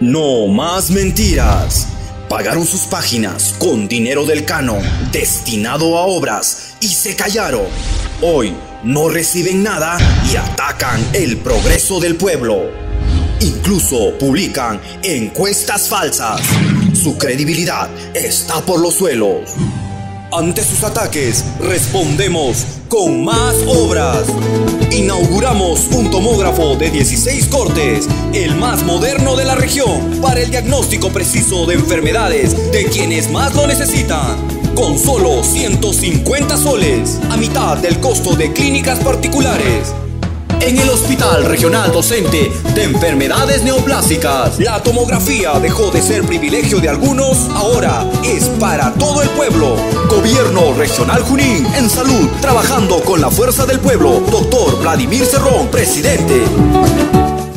No más mentiras. Pagaron sus páginas con dinero del canon destinado a obras y se callaron. Hoy no reciben nada y atacan el progreso del pueblo. Incluso publican encuestas falsas. Su credibilidad está por los suelos. Ante sus ataques, respondemos con más obras. Inauguramos un tomógrafo de 16 cortes, el más moderno de la región, para el diagnóstico preciso de enfermedades de quienes más lo necesitan. Con solo 150 soles, a mitad del costo de clínicas particulares en el Hospital Regional Docente de Enfermedades Neoplásicas. La tomografía dejó de ser privilegio de algunos, ahora es para todo el pueblo. Gobierno Regional Junín en salud, trabajando con la fuerza del pueblo. Doctor Vladimir Cerrón, presidente.